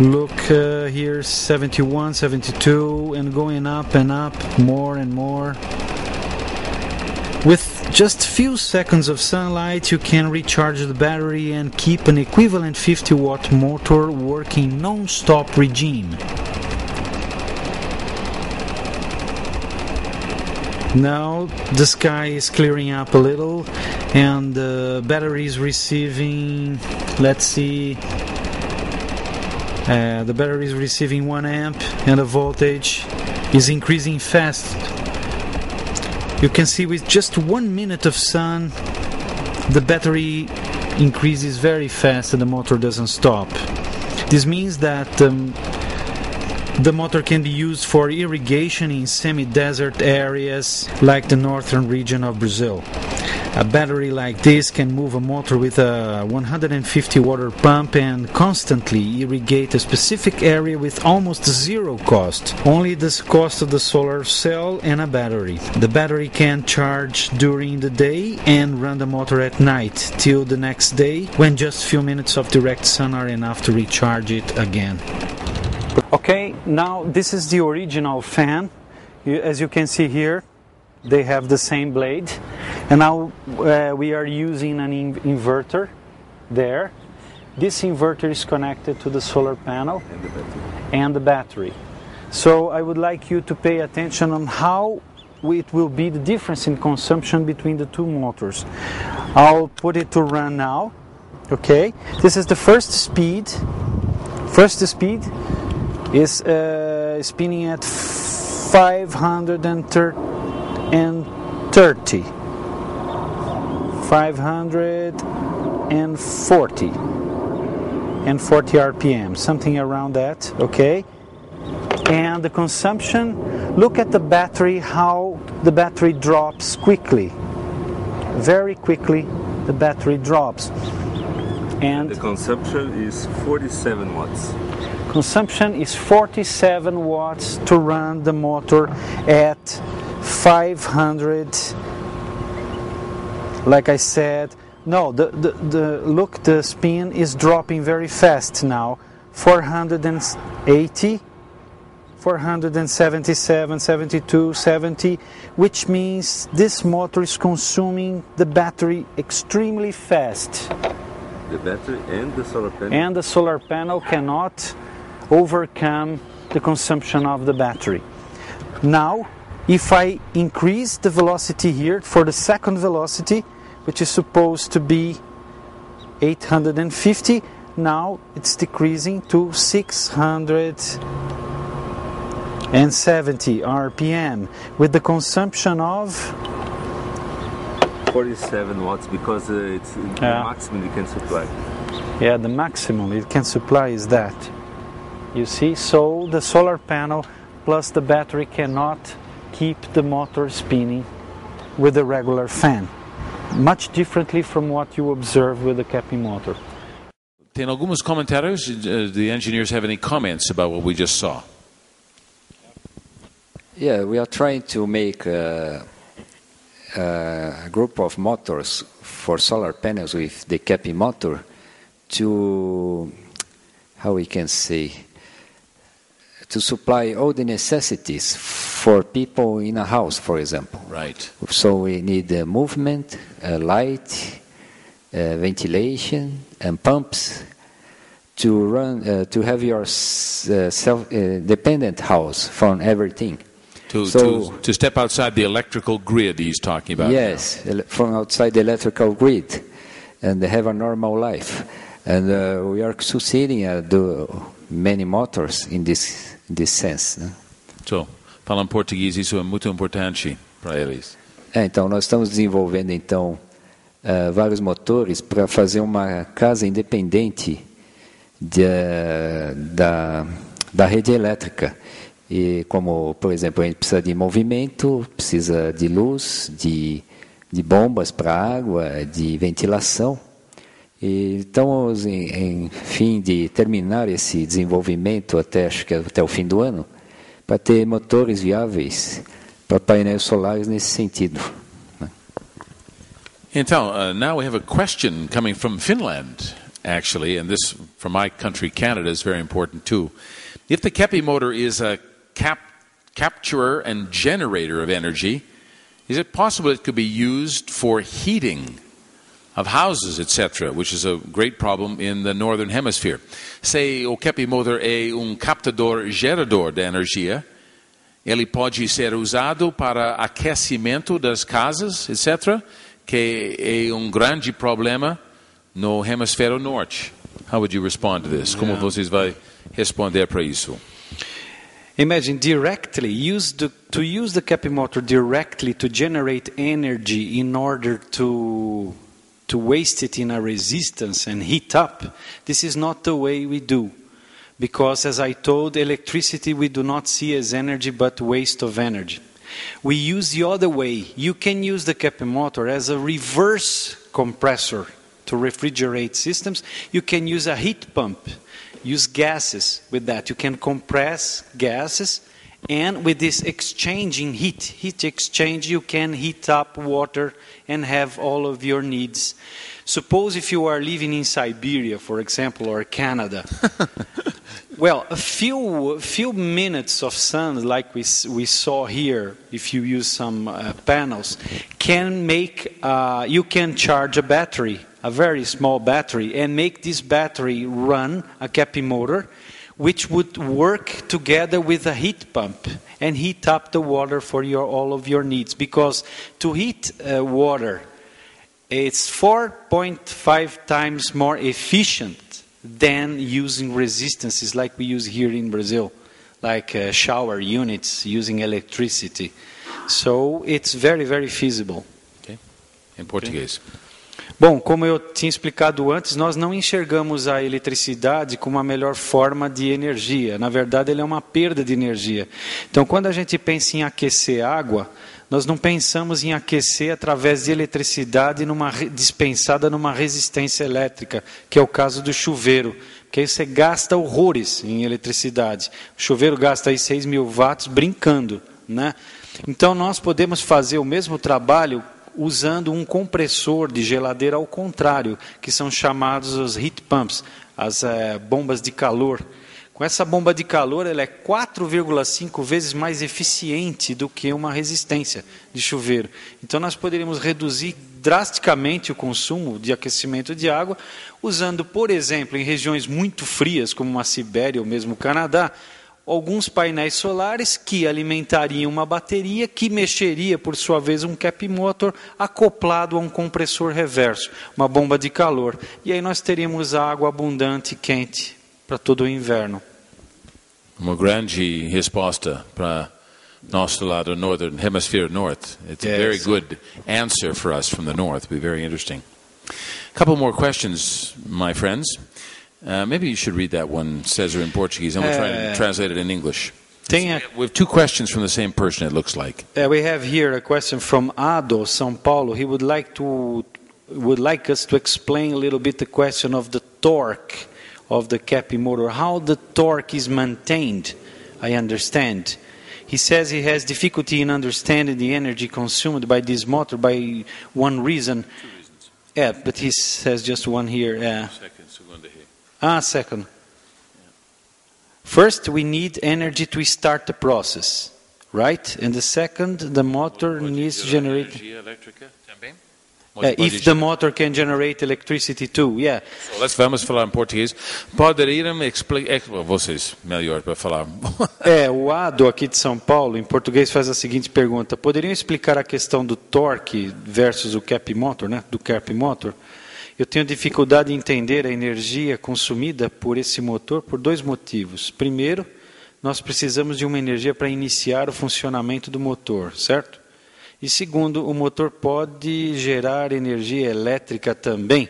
Look uh, here 71, 72, and going up and up more and more. With just few seconds of sunlight, you can recharge the battery and keep an equivalent 50 watt motor working non stop regime. Now the sky is clearing up a little and the battery is receiving, let's see, uh, the battery is receiving 1 amp and the voltage is increasing fast. You can see with just one minute of sun, the battery increases very fast and the motor doesn't stop. This means that um, the motor can be used for irrigation in semi-desert areas like the northern region of Brazil. A battery like this can move a motor with a 150 water pump and constantly irrigate a specific area with almost zero cost. Only the cost of the solar cell and a battery. The battery can charge during the day and run the motor at night till the next day when just few minutes of direct sun are enough to recharge it again. Okay, now this is the original fan. As you can see here, they have the same blade. And now uh, we are using an in inverter there. This inverter is connected to the solar panel And the battery. and the battery. So I would like you to pay attention on how it will be the difference in consumption between the two motors. I'll put it to run now. Okay, this is the first speed. First speed is uh, spinning at 530 540 and 40 rpm something around that okay? And the consumption look at the battery how the battery drops quickly. Very quickly the battery drops. And The consumption is 47 watts. consumption is 47 watts to run the motor at 500 like i said no the, the, the look the spin is dropping very fast now 480 477 72 70 which means this motor is consuming the battery extremely fast The battery and the solar panel. and the solar panel cannot overcome the consumption of the battery. Now, if I increase the velocity here for the second velocity, which is supposed to be 850, now it's decreasing to 670 RPM with the consumption of 47 watts because uh, it's the Yeah. maximum you can supply. Yeah, the maximum it can supply is that. You see, so the solar panel plus the battery cannot keep the motor spinning with a regular fan. Much differently from what you observe with the Keppe motor. Tem alguns comentários. Uh, the engineers have any comments about what we just saw? Yeah, we are trying to make uh, uh, a group of motors for solar panels with the Keppe motor to, how we can say, to supply all the necessities for people in a house, for example. Right. So we need uh, movement, uh, light, uh, ventilation, and pumps to run uh, to have your uh, self-dependent house from everything. To, So- to, to step outside the electrical grid he's talking about. Yes, from outside the electrical grid, and they have a normal life. And uh, we are succeeding at many motors in this sense. né? So, falando português, isso é muito importante para eles. É, então nós estamos desenvolvendo então eh, vários motores para fazer uma casa independente de, eh, da, da rede elétrica. E como, por exemplo, a gente precisa de movimento, precisa de luz, de, de bombas para água, de ventilação. E estamos em, em fim de terminar esse desenvolvimento até acho que até o fim do ano para ter motores viáveis para painéis solares nesse sentido. né? Então, uh, now we have a question coming from Finland. actually, and this from my country, Canada, is very important too. If the Kepi motor is a cap, capturer and generator of energy, is it possible it could be used for heating of houses, etc., which is a great problem in the northern hemisphere? Se o Keppe motor é um captador gerador de energia, ele pode ser usado para aquecimento das casas, etc., que é um grande problema no hemisfério norte. How would you respond to this? Como vocês vai responder para isso? Imagine directly use the, to use the Keppe motor directly to generate energy in order to to waste it in a resistance and heat up. This is not the way we do. Because as I told, electricity we do not see as energy but waste of energy. We use the other way. You can use the Keppe motor as a reverse compressor to refrigerate systems. You can use a heat pump use gases with that. You can compress gases, and with this exchanging heat, heat exchange, you can heat up water and have all of your needs. Suppose if you are living in Siberia, for example, or Canada. well, a few few minutes of sun, like we we saw here, if you use some uh, panels, can make uh, you can charge a battery a very small battery and make this battery run a Keppe motor, which would work together with a heat pump and heat up the water for your, all of your needs. Because to heat uh, water, it's 4.5 times more efficient than using resistances like we use here in Brazil, like uh, shower units using electricity. So it's very, very feasible. Okay. In Portuguese. Okay. Bom, como eu tinha explicado antes, nós não enxergamos a eletricidade como a melhor forma de energia. Na verdade, ele é uma perda de energia. Então, quando a gente pensa em aquecer água, nós não pensamos em aquecer através de eletricidade numa, dispensada numa resistência elétrica, que é o caso do chuveiro, que aí você gasta horrores em eletricidade. O chuveiro gasta aí 6 mil watts brincando. Né? Então, nós podemos fazer o mesmo trabalho usando um compressor de geladeira ao contrário, que são chamados os heat pumps, as é, bombas de calor. Com essa bomba de calor, ela é 4,5 vezes mais eficiente do que uma resistência de chuveiro. Então, nós poderíamos reduzir drasticamente o consumo de aquecimento de água, usando, por exemplo, em regiões muito frias, como a Sibéria ou mesmo o Canadá, alguns painéis solares que alimentariam uma bateria que mexeria, por sua vez, um cap motor acoplado a um compressor reverso, uma bomba de calor. E aí nós teríamos água abundante e quente para todo o inverno. Uma grande resposta para nosso lado northern hemisphere north. It's yes. a very good answer for us from the north. It'll be very interesting. A couple more questions, my friends. Uh, maybe you should read that one, Cesar, in Portuguese, and we'll try to uh, translate it in English. A, we have two questions from the same person, it looks like. Uh, we have here a question from Ado, São Paulo. He would like to would like us to explain a little bit the question of the torque of the Keppe motor, how the torque is maintained. I understand. He says he has difficulty in understanding the energy consumed by this motor by one reason. Yeah, but he says just one here. Yeah. Ah, second. First, we need energy to start the process, right? And the second, the motor needs to generate. Uh, if the motor can generate electricity too, yeah. So, let's, vamos falar em português. Poderiam explicar. Vocês, melhor para falar. é, o Ado aqui de São Paulo, em português, faz a seguinte pergunta: Poderiam explicar a questão do torque versus o Keppe motor, né? Do Keppe motor? Eu tenho dificuldade em entender a energia consumida por esse motor por dois motivos. Primeiro, nós precisamos de uma energia para iniciar o funcionamento do motor, certo? E segundo, o motor pode gerar energia elétrica também.